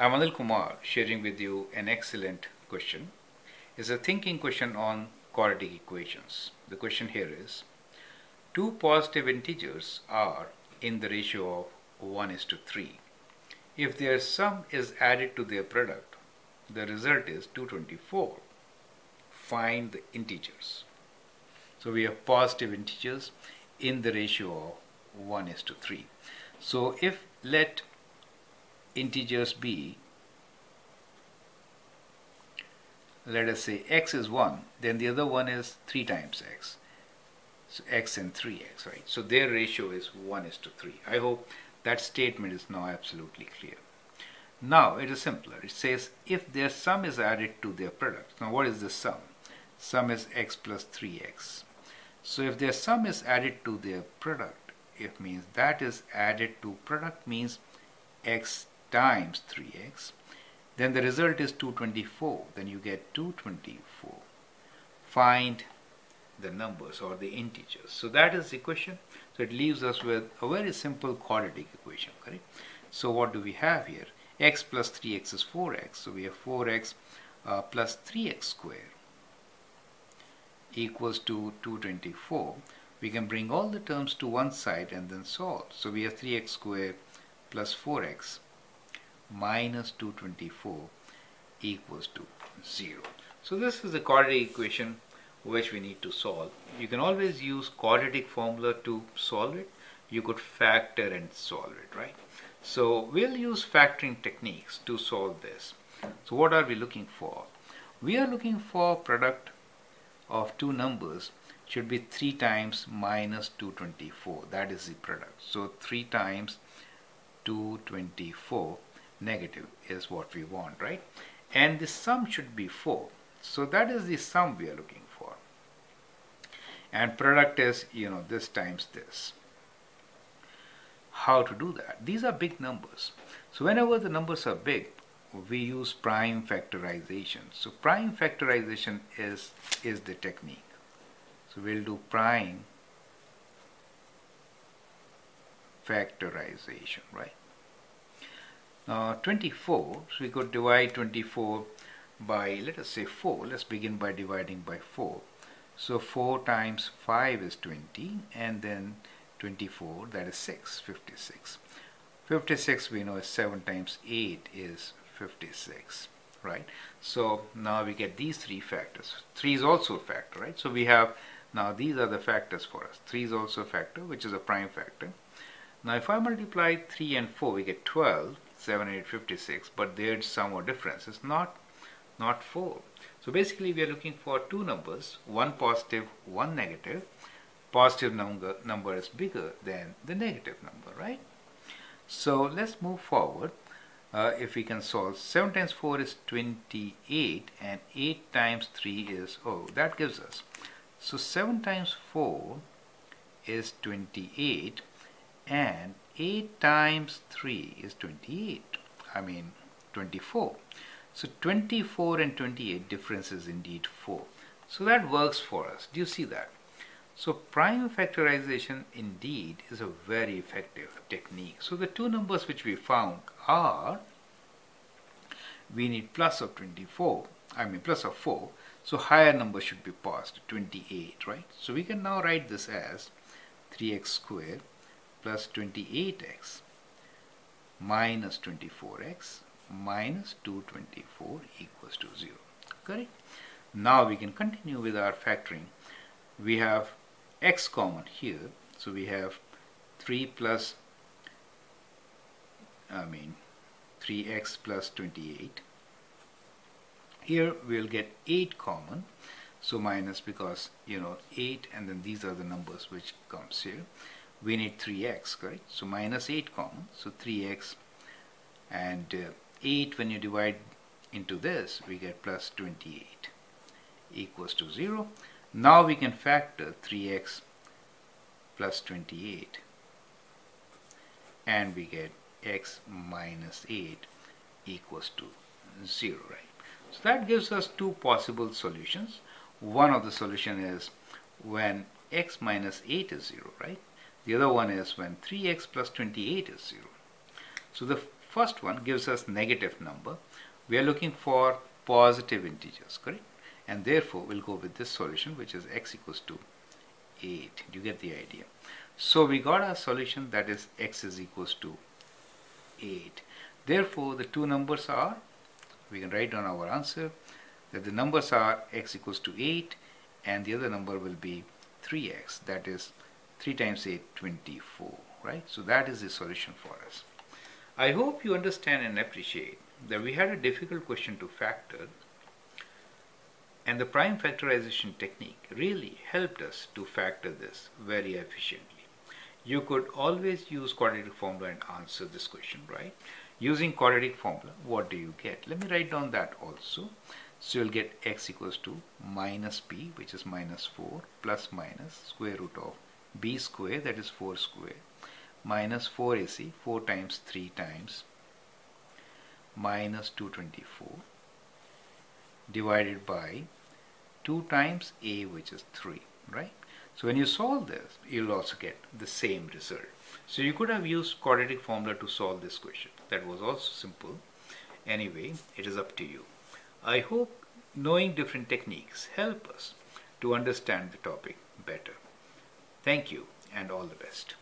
I'm Anil Kumar sharing with you an excellent question. It's a thinking question on quadratic equations. The question here is two positive integers are in the ratio of 1 is to 3. If their sum is added to their product, the result is 224. Find the integers. So we have positive integers in the ratio of 1 is to 3. So if let integers be let us say x is 1 then the other one is 3 times x. So x and 3x right? So their ratio is 1 is to 3 I hope that statement is now absolutely clear. Now it is simpler. It says if their sum is added to their product. Now what is the sum? Sum is x plus 3x so if their sum is added to their product it means that is added to product means x times 3x then the result is 224 then you get 224 find the numbers or the integers. So that is the equation. So it leaves us with a very simple quadratic equation correct? So what do we have here? X plus 3x is 4x so we have 4x uh, plus 3x square equals to 224 we can bring all the terms to one side and then solve. So we have 3x square plus 4x minus 224 equals to 0. So this is the quadratic equation which we need to solve. You can always use quadratic formula to solve it. You could factor and solve it, right? So we'll use factoring techniques to solve this. So what are we looking for? We are looking for product of two numbers should be 3 times minus 224. That is the product. So 3 times 224 negative is what we want, right? And the sum should be 4. So that is the sum we are looking for. And product is, you know, this times this. How to do that? These are big numbers. So whenever the numbers are big, we use prime factorization. So prime factorization is, is the technique. So we'll do prime factorization, right? Now 24, so we could divide 24 by, let us say 4. Let's begin by dividing by 4. So 4 times 5 is 20 and then 24, that is 6, 56. 56 we know is 7 times 8 is 56, right? So now we get these three factors. 3 is also a factor, right? So we have, now these are the factors for us. 3 is also a factor, which is a prime factor. Now if I multiply 3 and 4, we get 12 7856 but there's some more difference. It's not not 4 so basically we are looking for two numbers one positive one negative. Positive number number is bigger than the negative number right? So let's move forward. Uh, if we can solve 7 times 4 is 28 and 8 times 3 is oh that gives us. So 7 times 4 is 28 and 8 times 3 is 28 I mean 24 so 24 and 28 difference is indeed 4 so that works for us. Do you see that? So prime factorization indeed is a very effective technique. So the two numbers which we found are we need plus of 24 I mean plus of 4 so higher number should be passed 28 right? So we can now write this as 3x squared plus 28x minus 24x minus 224 equals to 0 correct? Now we can continue with our factoring. We have x common here. So we have 3 plus I mean 3x plus 28 here we'll get 8 common. So minus because you know 8 and then these are the numbers which comes here we need 3x correct so minus 8 common so 3x and uh, 8 when you divide into this we get plus 28 equals to 0 now we can factor 3x plus 28 and we get x minus 8 equals to 0 right? So that gives us two possible solutions. One of the solution is when x minus 8 is 0 right the other one is when 3x plus 28 is 0. So the first one gives us negative number. We are looking for positive integers, correct? And therefore, we'll go with this solution, which is x equals to 8. You get the idea. So we got our solution that is x is equals to 8. Therefore, the two numbers are, we can write down our answer, that the numbers are x equals to 8 and the other number will be 3x, that is 3 times 8, 24, right? So that is the solution for us. I hope you understand and appreciate that we had a difficult question to factor and the prime factorization technique really helped us to factor this very efficiently. You could always use quadratic formula and answer this question, right? Using quadratic formula, what do you get? Let me write down that also. So you'll get x equals to minus b, which is minus 4, plus minus square root of b square, that is 4 square, minus 4ac, 4 times 3 times, minus 224, divided by 2 times a, which is 3, right? So when you solve this, you'll also get the same result. So you could have used quadratic formula to solve this question. That was also simple. Anyway, it is up to you. I hope knowing different techniques help us to understand the topic better. Thank you and all the best.